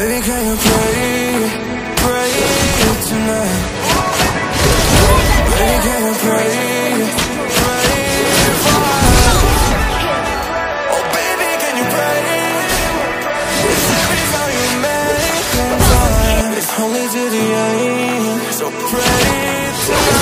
Baby, can you pray, pray tonight? Baby, can you pray, pray for us. Oh, baby, can you pray? It's every time you make a It's only to the end, so pray tonight.